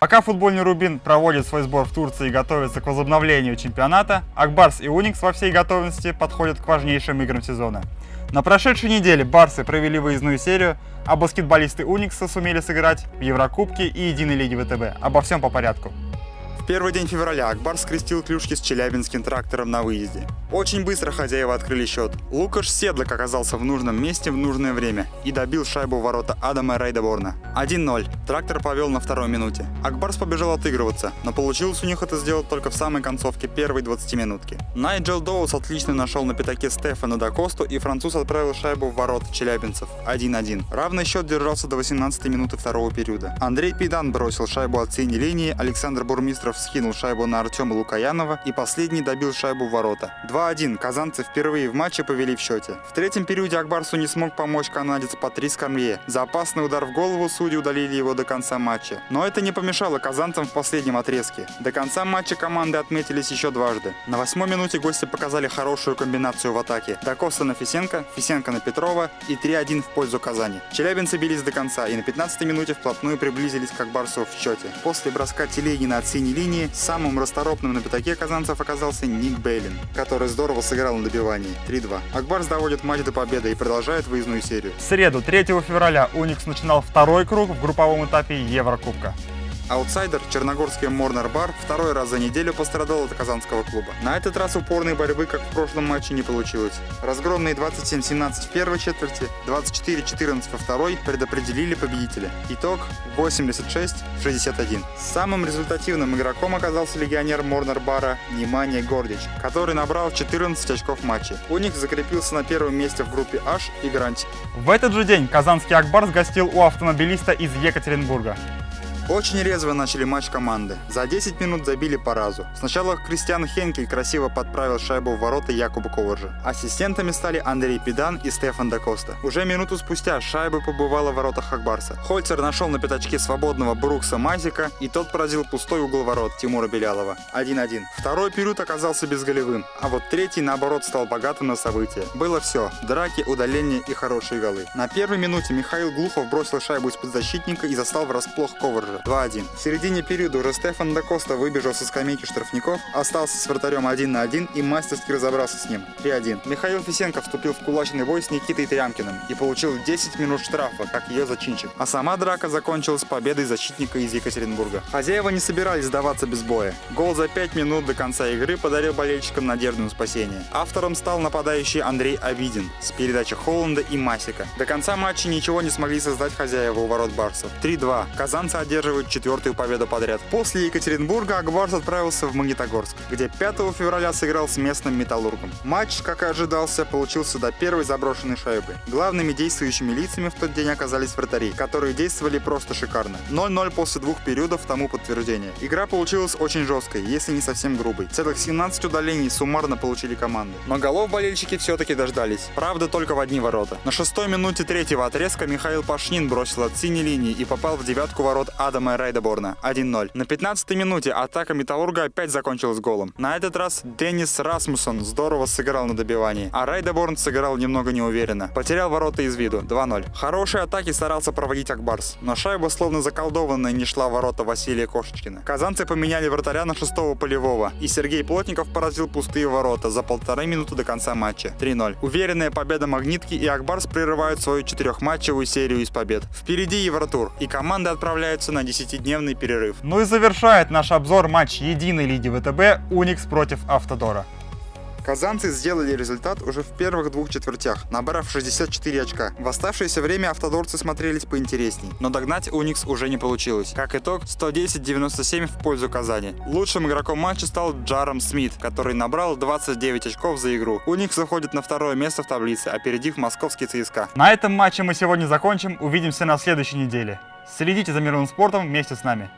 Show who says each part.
Speaker 1: Пока футбольный Рубин проводит свой сбор в Турции и готовится к возобновлению чемпионата, Акбарс и Уникс во всей готовности подходят к важнейшим играм сезона. На прошедшей неделе барсы провели выездную серию, а баскетболисты Уникса сумели сыграть в Еврокубке и Единой лиге ВТБ. Обо всем по порядку
Speaker 2: первый день февраля Акбар скрестил клюшки с челябинским трактором на выезде. Очень быстро хозяева открыли счет. Лукаш Седлок оказался в нужном месте в нужное время и добил шайбу в ворота Адама Рейдеборна. 1-0. Трактор повел на второй минуте. Акбарс побежал отыгрываться, но получилось у них это сделать только в самой концовке первой 20 минутки. Найджел Доус отлично нашел на пятаке Стефана Дакосту и француз отправил шайбу в ворота челябинцев. 1-1. Равный счет держался до 18 минуты второго периода. Андрей Пидан бросил шайбу от синей линии, Александр Бурмистров скинул шайбу на Артема Лукаянова и последний добил шайбу в ворота. 2-1. Казанцы впервые в матче повели в счете. В третьем периоде Акбарсу не смог помочь канадец Патрис Камье. За опасный удар в голову судьи удалили его до конца матча. Но это не помешало казанцам в последнем отрезке. До конца матча команды отметились еще дважды. На восьмой минуте гости показали хорошую комбинацию в атаке. Дакоста на Фисенко, Фисенко на Петрова и 3-1 в пользу Казани. Челябинцы бились до конца и на 15 минуте вплотную приблизились к Акбарсу в счете. После броска Телегина от синей линии самым расторопным на пятаке казанцев оказался Ник Бейлин, который здорово сыграл на добивании 3-2. Акбарс доводит матч до победы и продолжает выездную серию.
Speaker 1: В среду, 3 февраля, Уникс начинал второй круг в групповом этапе Еврокубка.
Speaker 2: Аутсайдер Черногорский Морнер Бар второй раз за неделю пострадал от казанского клуба. На этот раз упорной борьбы, как в прошлом матче, не получилось. Разгромные 27-17 в первой четверти, 24-14 во второй предопределили победителя. Итог 86-61. Самым результативным игроком оказался легионер Морнер Бара Немания Гордич, который набрал 14 очков в матче. У них закрепился на первом месте в группе H и Гранти.
Speaker 1: В этот же день казанский Акбарс гостил у автомобилиста из Екатеринбурга.
Speaker 2: Очень резво начали матч команды. За 10 минут забили по разу. Сначала Кристиан Хенкель красиво подправил шайбу в ворота Якуба Коваржа. Ассистентами стали Андрей Педан и Стефан Дакоста. Уже минуту спустя шайба побывала в воротах Хакбарса. Хольцер нашел на пятачке свободного Брукса Мазика, и тот поразил пустой угол ворот Тимура Белялова. 1-1. Второй период оказался безголевым, а вот третий, наоборот, стал богатым на события. Было все. Драки, удаления и хорошие голы. На первой минуте Михаил Глухов бросил шайбу из-под защитника и застал врасплох Коваржа. 2-1. В середине периода уже Стефан Дакоста выбежал со скамейки штрафников, остался с вратарем 1 на 1 и мастерски разобрался с ним. 3-1. Михаил Фисенко вступил в кулачный бой с Никитой Трямкиным и получил 10 минут штрафа, как ее зачинщик. А сама драка закончилась победой защитника из Екатеринбурга. Хозяева не собирались сдаваться без боя. Гол за 5 минут до конца игры подарил болельщикам надежду на спасение. Автором стал нападающий Андрей Авидин с передачи Холланда и Масика. До конца матча ничего не смогли создать хозяева у ворот Барсов. 3-2. Казанцы одерживают одерживают четвертую победу подряд. После Екатеринбурга Акбарс отправился в Магнитогорск, где 5 февраля сыграл с местным Металлургом. Матч, как и ожидался, получился до первой заброшенной шайбы. Главными действующими лицами в тот день оказались вратари, которые действовали просто шикарно. 0-0 после двух периодов тому подтверждение. Игра получилась очень жесткой, если не совсем грубой. Целых 17 удалений суммарно получили команды. Но голов болельщики все-таки дождались. Правда, только в одни ворота. На шестой минуте третьего отрезка Михаил Пашнин бросил от синей линии и попал в девятку ворот Ада Адама Райдеборна 1-0. На 15-й минуте атака Металлурга опять закончилась голом. На этот раз Деннис Расмусон здорово сыграл на добивании, а Райдеборн сыграл немного неуверенно. Потерял ворота из виду 2-0. Хорошие атаки старался проводить Акбарс, но шайба словно заколдованная не шла в ворота Василия Кошечкина. Казанцы поменяли вратаря на шестого полевого, и Сергей Плотников поразил пустые ворота за полторы минуты до конца матча 3-0. Уверенная победа Магнитки и Акбарс прерывают свою четырехматчевую серию из побед. Впереди Евротур, и команды отправляются на 10-дневный перерыв.
Speaker 1: Ну и завершает наш обзор матч единой лиги ВТБ Уникс против Автодора.
Speaker 2: Казанцы сделали результат уже в первых двух четвертях, набрав 64 очка. В оставшееся время автодорцы смотрелись поинтересней, но догнать Уникс уже не получилось. Как итог, 110-97 в пользу Казани. Лучшим игроком матча стал Джаром Смит, который набрал 29 очков за игру. Уникс заходит на второе место в таблице, опередив московский ЦСКА.
Speaker 1: На этом матче мы сегодня закончим. Увидимся на следующей неделе. Следите за мировым спортом вместе с нами.